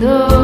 window